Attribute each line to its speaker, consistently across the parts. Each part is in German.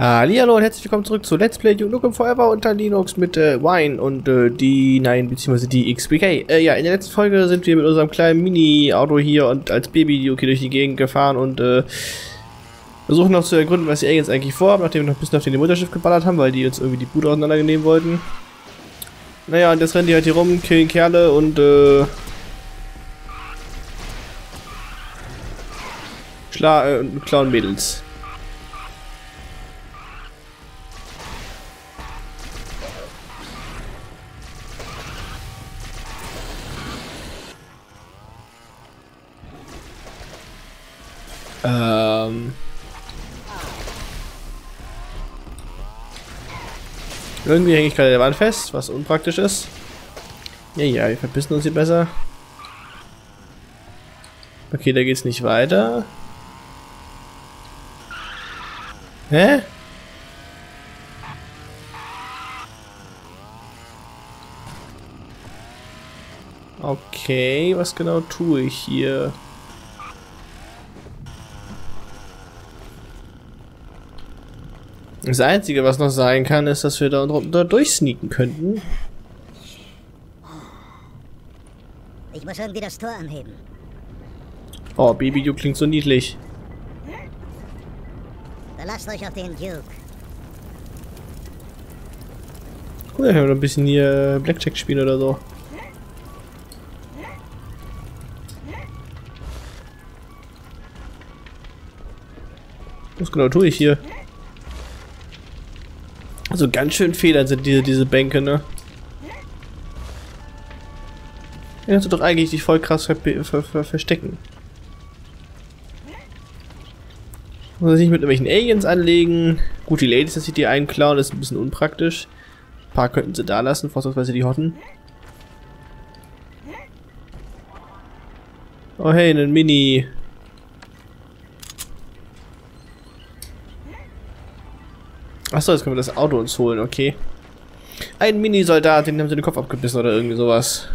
Speaker 1: Hallo und herzlich willkommen zurück zu Let's Play Duke Forever unter Linux mit äh, Wine und äh, die, nein, beziehungsweise die XPK. Äh, ja, in der letzten Folge sind wir mit unserem kleinen Mini-Auto hier und als Baby Duke durch die Gegend gefahren und äh, versuchen noch zu ergründen, was die Aliens eigentlich vorhaben, nachdem wir noch ein bisschen auf den Mutterschiff geballert haben, weil die uns irgendwie die Bude auseinandernehmen wollten. Naja, und jetzt rennen die halt hier rum, killen Kerle und äh, Schla äh, klauen Mädels. Ähm. Irgendwie hänge ich gerade der Wand fest, was unpraktisch ist. Ja, ja, wir verbissen uns hier besser. Okay, da geht's nicht weiter. Hä? Okay, was genau tue ich hier? Das Einzige, was noch sein kann, ist, dass wir da, da durchsneaken könnten.
Speaker 2: Ich muss irgendwie das Tor anheben.
Speaker 1: Oh, Baby Duke klingt so niedlich.
Speaker 2: Verlasst euch auf den Duke.
Speaker 1: Cool, wir ein bisschen hier Blackjack spielen oder so. Was genau tue ich hier? Also ganz schön Federn sind diese, diese Bänke, ne? Ja, kannst doch eigentlich dich voll krass ver ver ver verstecken. Muss ich nicht mit irgendwelchen Aliens anlegen. Gut, die Ladies, dass sie die einklauen, ist ein bisschen unpraktisch. Ein paar könnten sie da lassen, vorzugsweise die Hotten. Oh hey, ein Mini. Achso, jetzt können wir das Auto uns holen, okay. Ein Mini-Soldat, den haben sie den Kopf abgebissen oder irgendwie sowas.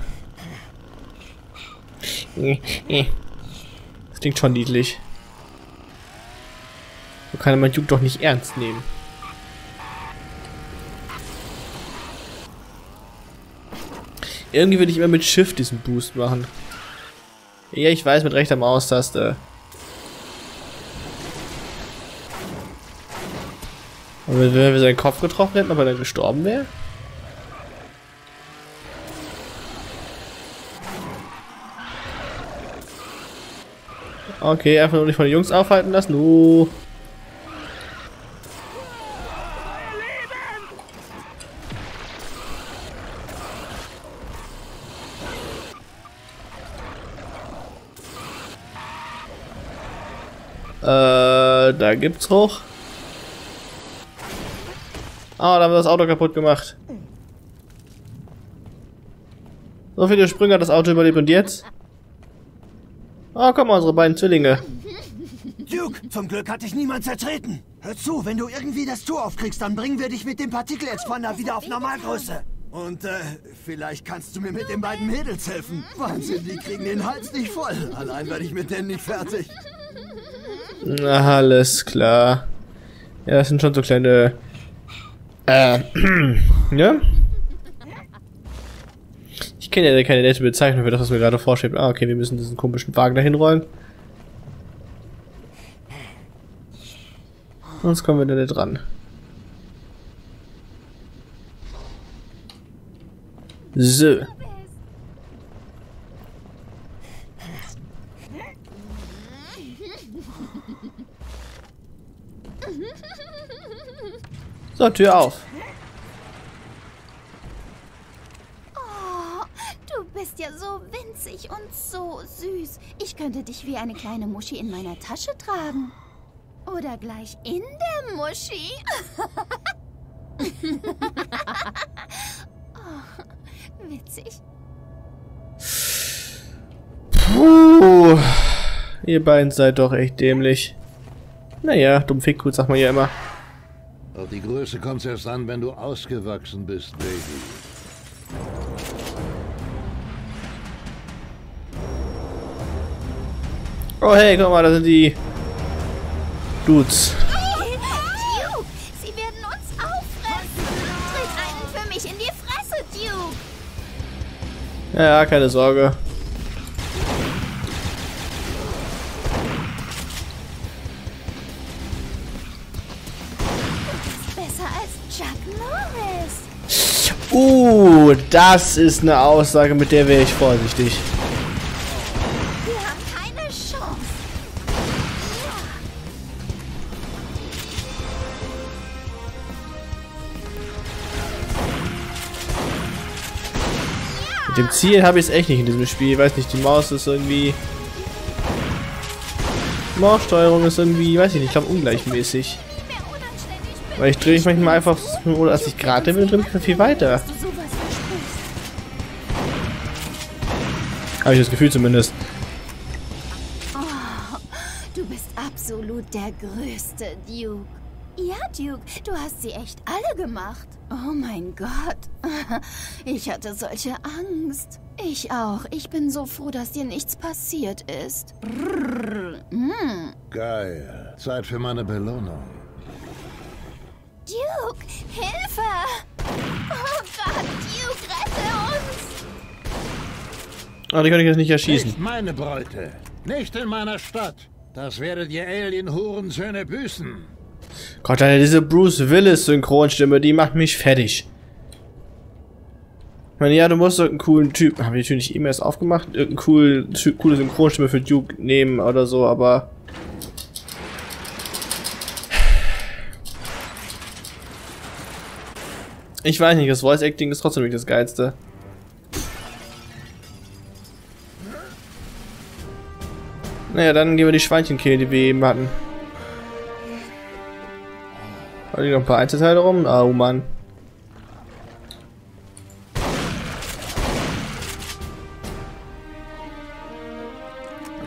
Speaker 1: Das klingt schon niedlich. So kann man Duke doch nicht ernst nehmen. Irgendwie will ich immer mit Shift diesen Boost machen. Ja, ich weiß, mit rechter Maustaste. Und wenn wir seinen Kopf getroffen hätten, ob er dann gestorben wäre? Okay, einfach nur nicht von den Jungs aufhalten lassen. Uh. Äh, da gibt's hoch. Ah, da haben wir das Auto kaputt gemacht. So viele Sprünge hat das Auto überlebt und jetzt? Ah, oh, komm mal, unsere beiden Zwillinge.
Speaker 3: Duke, zum Glück hat dich niemand zertreten. Hör zu, wenn du irgendwie das Tor aufkriegst, dann bringen wir dich mit dem Partikel-Expander wieder auf Normalgröße. Und äh, vielleicht kannst du mir mit den beiden Mädels helfen. Wahnsinn, die kriegen den Hals nicht voll. Allein werde ich mit denen nicht fertig.
Speaker 1: Na, alles klar. Ja, das sind schon so kleine... Äh, ja? Ich kenne ja keine nette Bezeichnung für das, was mir gerade vorschwebt. Ah, okay, wir müssen diesen komischen Wagen dahin rollen. Sonst kommen wir da nicht dran. So. So, Tür auf.
Speaker 4: Oh, du bist ja so winzig und so süß. Ich könnte dich wie eine kleine Muschi in meiner Tasche tragen. Oder gleich in der Muschi. oh, witzig.
Speaker 1: Puh. Ihr beiden seid doch echt dämlich. Naja, dumm Fickhut, sagt man ja immer.
Speaker 5: Auf die Größe kommt's erst an, wenn du ausgewachsen bist, Baby.
Speaker 1: Oh hey, guck mal, da sind die Dudes. Ja, keine Sorge. Uh, das ist eine Aussage, mit der wäre ich vorsichtig.
Speaker 4: Wir haben keine Chance.
Speaker 1: Mit dem Ziel habe ich es echt nicht in diesem Spiel. Ich weiß nicht, die Maus ist irgendwie... Die Maussteuerung ist irgendwie, weiß ich nicht, ich glaube ungleichmäßig. Weil ich drehe mich manchmal einfach, oder als ich gerade bin, drehe ich mich viel weiter. Habe ich das Gefühl zumindest.
Speaker 4: Du bist absolut der größte, Duke. Ja, Duke, du hast sie echt alle gemacht. Oh mein Gott. Ich hatte solche Angst. Ich auch. Ich bin so froh, dass dir nichts passiert ist. Brrr. Mm.
Speaker 5: Geil. Zeit für meine Belohnung.
Speaker 4: Hilfe! Oh Gott, Duke, rette uns!
Speaker 1: Ah, die kann ich jetzt nicht erschießen.
Speaker 5: Nicht meine Bräute. Nicht in meiner Stadt. Das werdet ihr Alien-Hurensöhne büßen.
Speaker 1: Gott, Alter, diese Bruce Willis Synchronstimme, die macht mich fertig. Ich meine, ja, du musst irgendeinen coolen Typ, habe ich natürlich erst aufgemacht, irgendeine cool, ty- coole Synchronstimme für Duke nehmen oder so, aber... Ich weiß nicht, das Voice Acting ist trotzdem nicht das Geilste. Naja, dann gehen wir die Schweinchen killen, die wir eben hatten. Da liegen noch ein paar Einzelteile rum. Ah, oh Mann.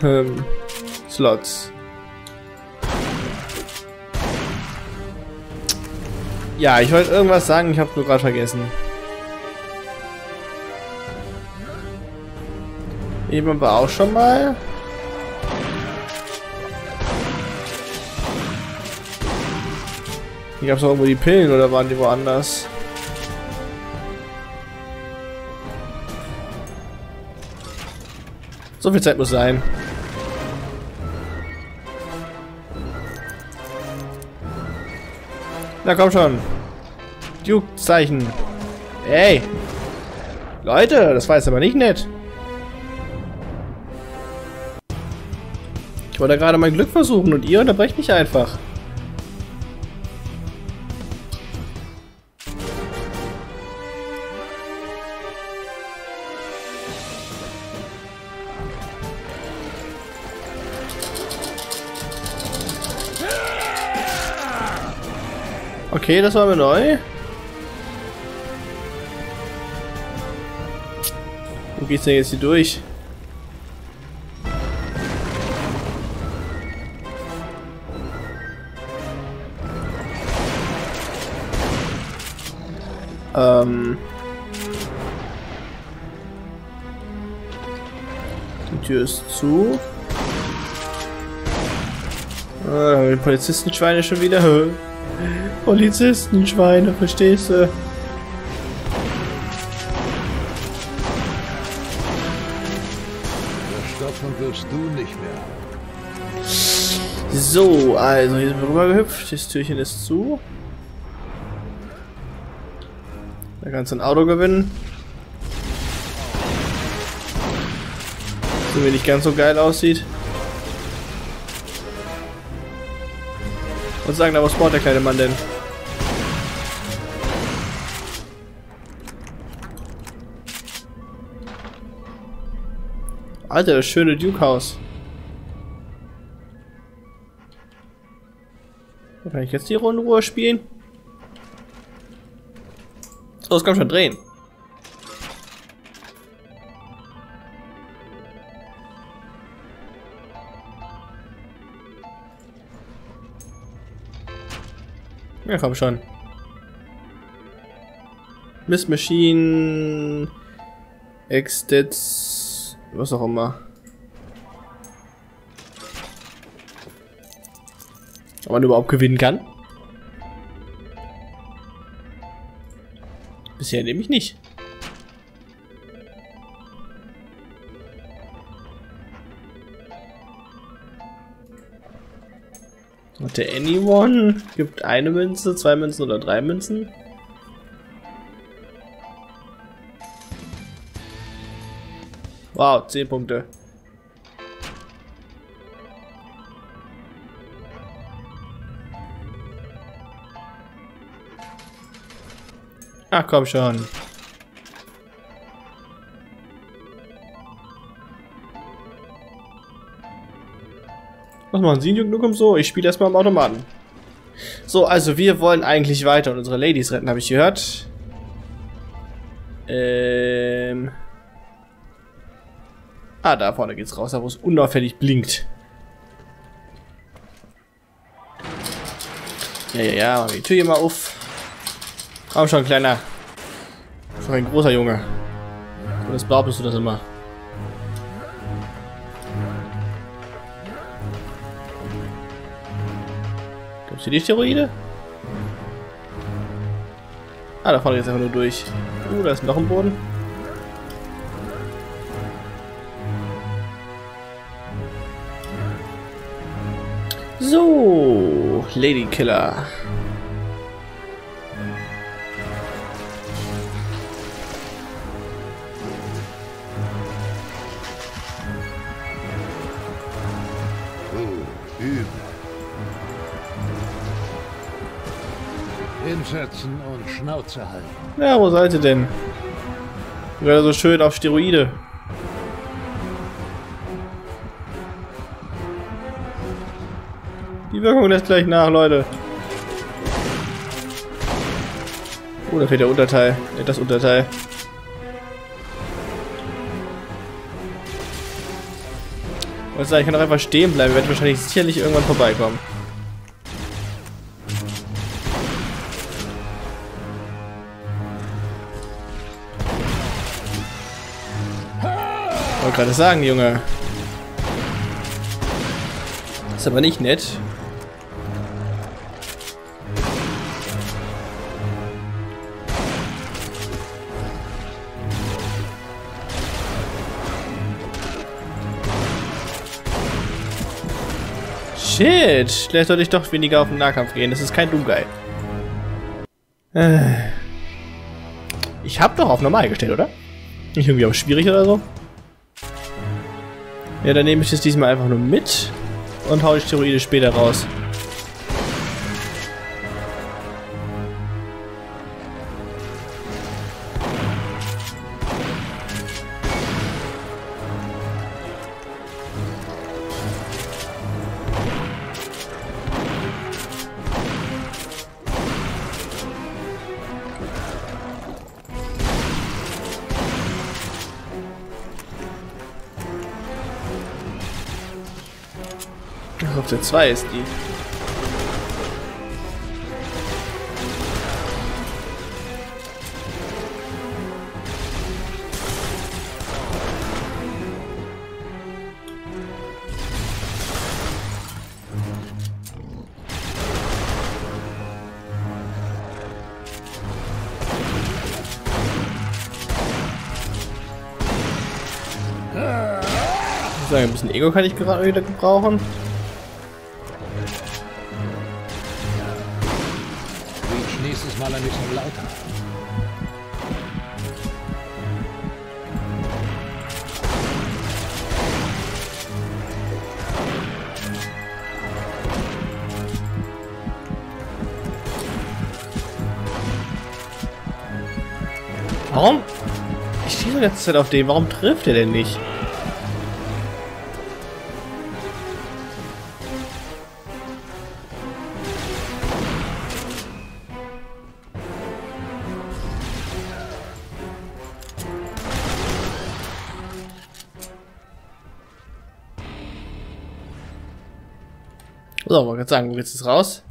Speaker 1: Ähm, Slots. Ja, ich wollte irgendwas sagen, ich habe nur gerade vergessen. Eben war auch schon mal. Hier gab es auch irgendwo die Pillen oder waren die woanders? So viel Zeit muss sein. Na komm schon. Duke-Zeichen. Ey. Leute, das war jetzt aber nicht nett. Ich wollte gerade mein Glück versuchen und ihr unterbrecht mich einfach. Okay, das war mir neu. Wo geht's denn jetzt hier durch? Ähm. Die Tür ist zu. Ah, Polizistenschweine schon wieder. Polizistenschweine, verstehst du?
Speaker 5: Stoffen wirst du nicht mehr.
Speaker 1: So, also hier sind wir rübergehüpft. Das Türchen ist zu. Da kannst du ein Auto gewinnen. So wie nicht ganz so geil aussieht. Und sagen, da was braucht der kleine Mann denn? Alter, das schöne Duke-Haus. Kann ich jetzt die Runde Ruhe spielen? So, es kann schon drehen. Ja, komm schon. Miss Machine. Extits. Was auch immer. Ob man überhaupt gewinnen kann? Bisher nämlich nicht. Warte, anyone? Gibt eine Münze, zwei Münzen oder drei Münzen? Wow, 10 Punkte. Ach komm schon. Was machen Sie, Nukem so? Ich spiele erstmal am Automaten. So, also wir wollen eigentlich weiter und unsere Ladies retten, habe ich gehört. Ähm... Ah, da vorne geht's raus, da wo es unauffällig blinkt. Ja, ja, ja, wir die Tür hier mal auf. Komm schon, Kleiner. Doch ein großer Junge. Und das behauptest du das immer. Gibt's hier die Steroide? Ah, da vorne geht's einfach nur durch. Uh, da ist noch ein Boden. So, Lady Killer.
Speaker 5: Oh. Hinsetzen und Schnauze halten.
Speaker 1: Ja, wo seid ihr denn? Wäre so schön auf Steroide. Die Wirkung lässt gleich nach, Leute. Oh, da fehlt der Unterteil. Äh, das Unterteil. Ich kann doch einfach stehen bleiben. Wir werden wahrscheinlich sicherlich irgendwann vorbeikommen. Wollte gerade sagen, Junge. Ist aber nicht nett. Shit, vielleicht sollte ich doch weniger auf den Nahkampf gehen. Das ist kein Doomguy. Äh. Ich habe doch auf normal gestellt, oder? Nicht irgendwie auf schwierig oder so? Ja, dann nehme ich das diesmal einfach nur mit und hau die Steroide später raus. Auf der 2 ist die. Sagen, ein bisschen Ego kann ich gerade wieder gebrauchen.
Speaker 5: Nächstes Mal ein bisschen lauter.
Speaker 1: Warum? Ich stehe die ganze Zeit auf dem. Warum trifft er denn nicht? So, wollte gerade sagen, jetzt raus?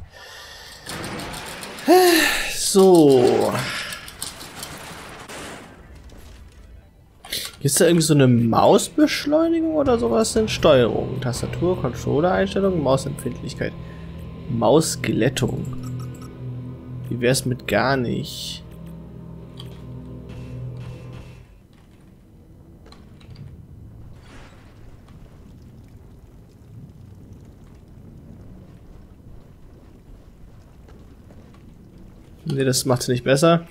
Speaker 1: So. Ist da irgendwie so eine Mausbeschleunigung oder sowas in Steuerung? Tastatur, Controller-Einstellung, Mausempfindlichkeit. Mausglättung. Wie wär's mit gar nicht? Ne, das macht es nicht besser.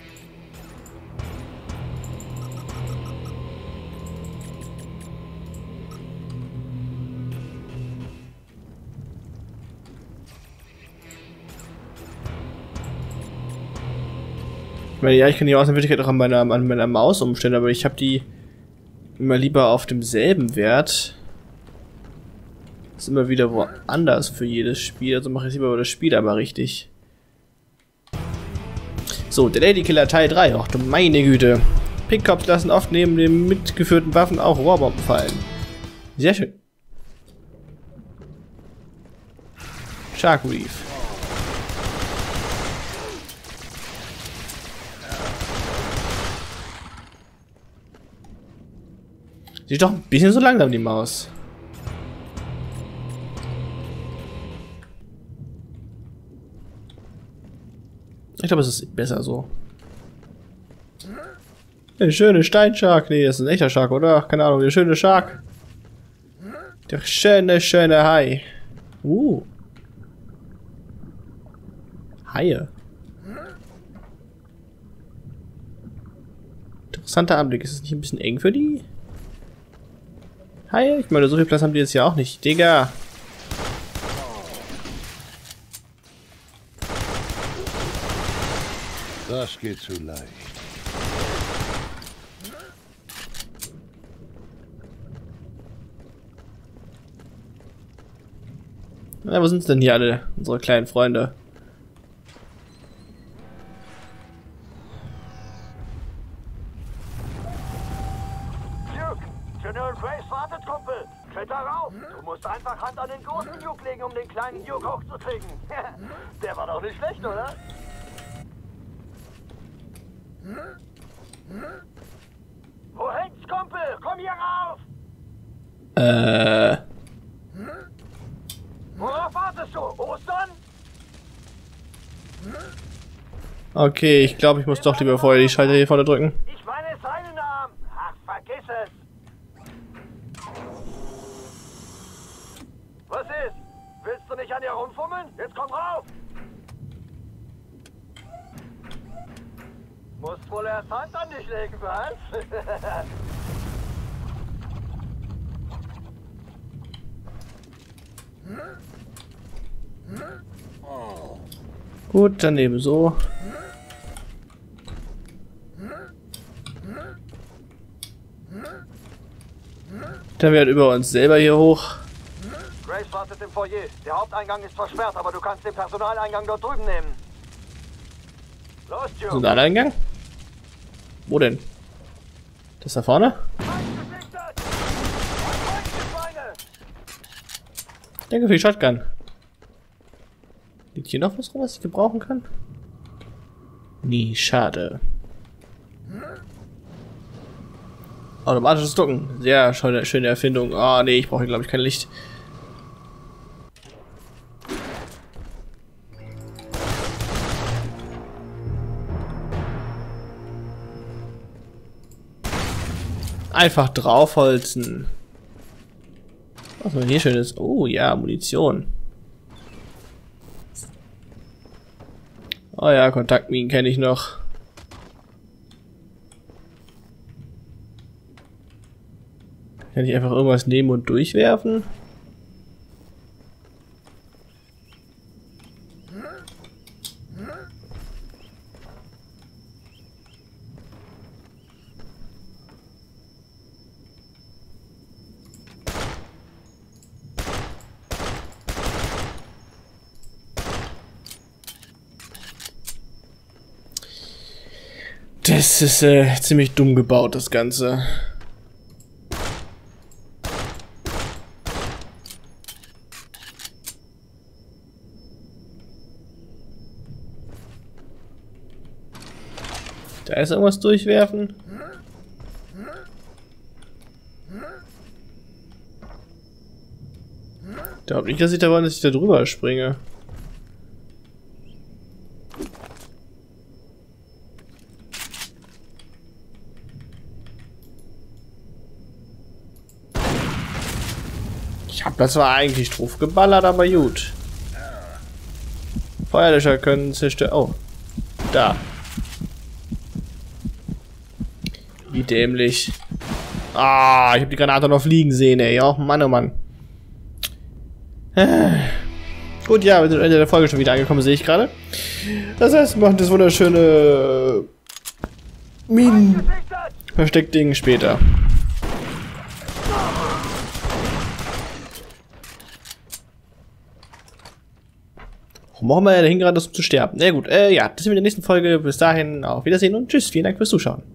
Speaker 1: Ich meine, ja, ich kann die Außenwirklichkeit auch an meiner, an meiner Maus umstellen, aber ich habe die immer lieber auf demselben Wert. Ist immer wieder woanders für jedes Spiel, also mache ich lieber das Spiel einmal richtig. So, der Ladykiller Teil 3. Ach du meine Güte. Pickcops lassen oft neben den mitgeführten Waffen auch Rohrbomben fallen. Sehr schön. Shark Reef. Sie ist doch ein bisschen so langsam, die Maus. Ich glaube, es ist besser so. Der schöne Steinshark. Nee, das ist ein echter Shark, oder? Keine Ahnung, der schöne Shark. Der schöne, schöne Hai. Uh. Haie. Interessanter Anblick. Ist es nicht ein bisschen eng für die? Haie? Ich meine, so viel Platz haben die jetzt ja auch nicht. Digga.
Speaker 5: Das geht zu leicht.
Speaker 1: Na, wo sind denn hier alle, unsere kleinen Freunde?
Speaker 3: Duke, General Grace wartet, Kumpel. Kletter rauf. Du musst einfach Hand an den großen Duke legen, um den kleinen Duke hochzukriegen. Der war doch nicht schlecht, oder? Wo hängt's, Kumpel? Komm hier rauf!
Speaker 1: Äh.
Speaker 3: Worauf wartest du? Ostern?
Speaker 1: Okay, ich glaube, ich muss doch lieber vorher die Schalter hier vorne drücken.
Speaker 3: Ich meine seinen Namen. Ach, vergiss es. Was ist? Willst du nicht an ihr rumfummeln? Jetzt komm rauf! Musst wohl erst Hand an dich legen, was?
Speaker 1: Gut, daneben so. Dann werden über uns selber hier hoch.
Speaker 3: Grace wartet im Foyer. Der Haupteingang ist versperrt, aber du kannst den Personaleingang dort drüben nehmen. Los,
Speaker 1: So
Speaker 3: Duke!
Speaker 1: ein Eingang? Wo denn? Das da vorne? Danke für die Shotgun. Liegt hier noch was rum, was ich gebrauchen kann? Nie, schade. Automatisches Ducken. Sehr schöne, schöne Erfindung. Ah, nee, ich brauche glaube ich kein Licht. Einfach draufholzen. Was wir hier schönes? Oh ja, Munition. Oh ja, Kontaktminen kenne ich noch. Kann ich einfach irgendwas nehmen und durchwerfen? Das ist äh, ziemlich dumm gebaut, das Ganze. Da ist irgendwas durchwerfen. Ich glaube nicht, dass ich da wollen, dass ich da drüber springe. Ich hab das zwar eigentlich drauf geballert, aber gut. Feuerlöscher können zerstören. Oh. da. Wie dämlich. Ah, ich habe die Granate noch fliegen sehen, ey. Oh Mann, oh Mann. Gut, ja, wir sind am Ende der Folge schon wieder angekommen, sehe ich gerade. Das heißt, wir machen das wunderschöne Minen-Versteckding später. Warum auch immer er dahin gerade ist, um zu sterben. Na gut, äh, ja, das sind wir in der nächsten Folge. Bis dahin, auf Wiedersehen und tschüss. Vielen Dank fürs Zuschauen.